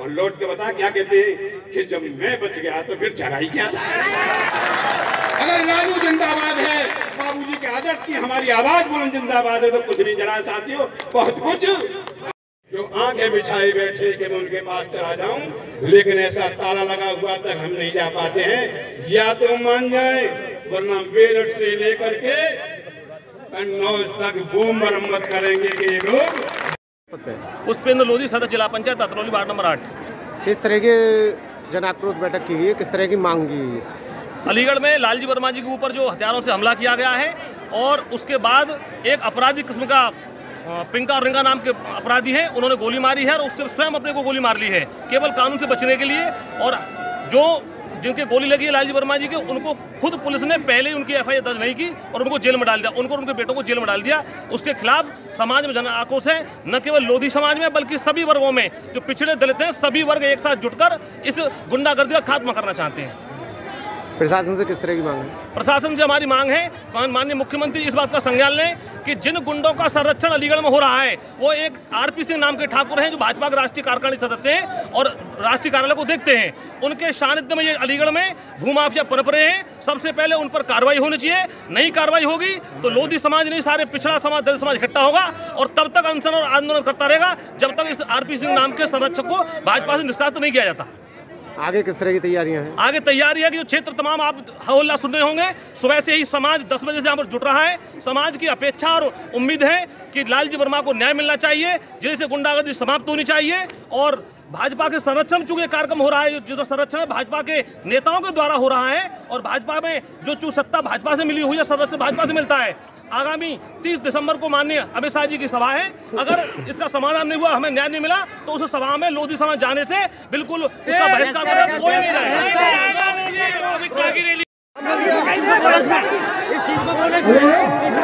और लौट के बता क्या कहते हैं कि जब मैं बच गया तो फिर चढ़ाई क्या था? अगर लालू जिंदाबाद है, बाबूजी के आदत की हमारी आवाज़ बुलंद जिंदाबाद है तो कुछ नहीं जरा साथियों, बहुत कुछ। जो आँखें बिछाए बैठे कि मैं उनके पास चला जाऊँ, लेकिन ऐसा ताला लगा हुआ तक हम नहीं जा पाते हैं। या तो मान जाए, वरना मेरठ से लेकर के कन्नौज तक वो मरम्मत करेंगे कि ये लोग पुष्पेंद्र लोधी सदर जिला पंचायत अतरौली वार्ड नंबर आठ। किस तरह की जन आक्रोश बैठक की गई है? किस तरह की मांग की अलीगढ़ में लालजी वर्मा जी के ऊपर जो हथियारों से हमला किया गया है और उसके बाद एक अपराधी किस्म का पिंका और रिंगा नाम के अपराधी हैं। उन्होंने गोली मारी है और उससे स्वयं अपने को गोली मार ली है केवल कानून से बचने के लिए। और जो जिनके गोली लगी है लालजी वर्मा जी के उनको खुद पुलिस ने पहले ही उनकी एफआईआर दर्ज नहीं की और उनको जेल में डाल दिया। उनको उनके बेटों को जेल में डाल दिया। उसके खिलाफ समाज में जन आक्रोश है न केवल लोधी समाज में बल्कि सभी वर्गों में जो पिछड़े दलित हैं सभी वर्ग एक साथ जुटकर इस गुंडागर्दी का खात्मा करना चाहते हैं। प्रशासन से किस तरह की मांग है? प्रशासन से हमारी मांग है माननीय मुख्यमंत्री इस बात का संज्ञान लें कि जिन गुंडों का संरक्षण अलीगढ़ में हो रहा है, वो एक आरपी सिंह नाम के ठाकुर हैं, जो भाजपा के राष्ट्रीय कार्यकारिणी सदस्य हैं और राष्ट्रीय कार्यालय को देखते हैं। उनके सानिध्य में ये अलीगढ़ में भूमाफिया पनप रहे हैं। सबसे पहले उन पर कार्रवाई होनी चाहिए नहीं कार्रवाई होगी तो लोधी समाज नहीं, सारे पिछड़ा समाज, दलित समाज इकट्ठा होगा और तब तक अनशन और आंदोलन करता रहेगा, जब तक इस आरपी सिंह नाम के संरक्षक को भाजपा से निष्कासित नहीं किया जाता। आगे किस तरह की तैयारियाँ हैं? आगे तैयारी कि जो क्षेत्र तमाम आप हौला सुन रहे होंगे, सुबह से ही समाज 10 बजे से यहाँ पर जुट रहा है। समाज की अपेक्षा और उम्मीद है कि लालजी वर्मा को न्याय मिलना चाहिए, ज़िले से गुंडागर्दी समाप्त होनी चाहिए और भाजपा के संरक्षण, चूँकि कार्यक्रम हो रहा है जो संरक्षण भाजपा के नेताओं के द्वारा हो रहा है और भाजपा में जो चू सत्ता भाजपा से मिली हुई है, संरक्षण भाजपा से मिलता है। आगामी 30 दिसंबर को माननीय अमित शाह जी की सभा है अगर इसका समाधान नहीं हुआ हमें न्याय नहीं मिला तो उस सभा में लोधी समाज जाने से बिल्कुल उसका बहिष्कार कोई नहीं जाएगा इस चीज़ को बोले